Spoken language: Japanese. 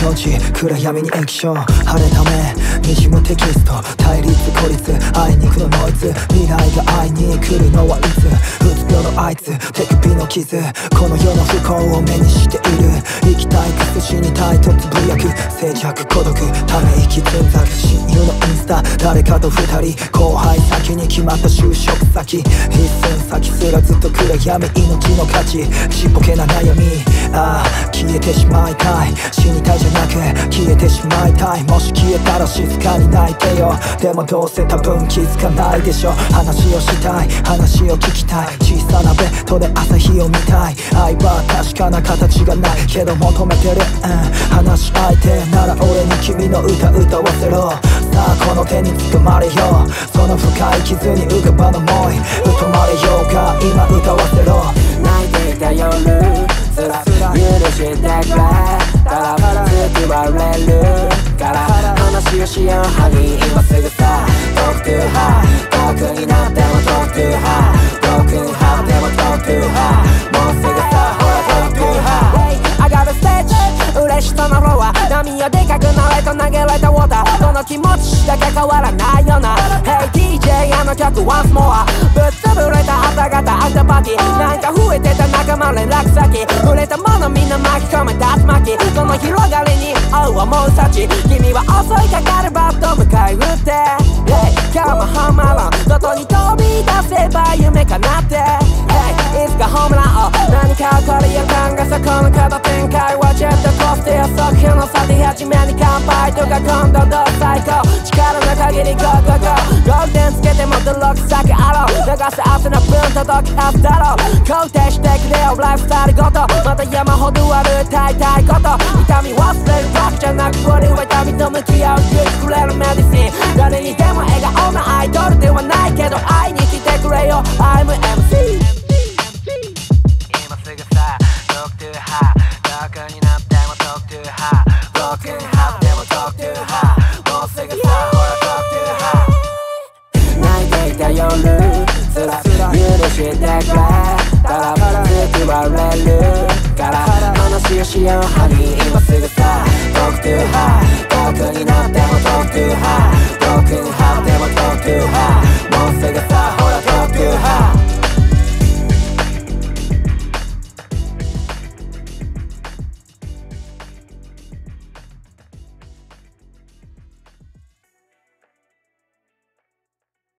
境地暗闇に液晶晴れた目にじむテキスト対立孤立あいにくのノイズ未来が会いに来るのはいつ。うつ。病のあいつ。手首の傷この世の不幸を目にしている生きたいく死にたいとつ。ぶやく静寂孤独ため息つ。んざく親友のインスタ誰かと二人後輩先に決まった就職先一寸先すらずっと暗闇命の価値ちっぽけな悩み。ああ消えてしまいたい。死にたいじゃなく消えてしまいたい。もし消えたら静かに泣いてよ。でもどうせ多分気づかないでしょ。話をしたい。話を聞きたい。小さなベッドで朝日を見たい。愛は確かな形がない。けど求めてる、うん、話し相手なら俺に君の歌歌わせろ。さあこの手につかまれよ。その深い傷に浮かばぬ思い。許してくれたら救われるから話をしようハニー今すぐさ Talk to her 遠くになっても Talk to her Broken heart でも Talk to her もうすぐさほら Talk to her 上がるステージ嬉しさのロは波をでかくなれと投げられたウォーターその気持ちだけ変わらないよな Hey DJ あの曲 once more. ぶっ潰れた朝方アフターパーティー。なんか増えてた仲間連絡先。触れたものみんな幸君は襲いかかるバット迎え撃って。Hey 今日もホームラン外に飛び出せば夢かなって。Hey いつかホームランを何か起こる予感がそこの角展開はジェットコースター速報の去り始めあろう流す汗の分届くはずだろう。肯定してくれよ。ライフスタイルごと。また山ほどある歌いたいこと。痛み忘れるだけじゃなく俺は痛みと向き合う勇気くれるメディシン。誰にでも笑顔なアイドルではないけど会いに来てくれよ。I'm MC 今すぐさ Talk to her どこになっても Talk to her Broken heart でも Talk to her もうすぐさほら Talk to her 泣いていた夜。たら救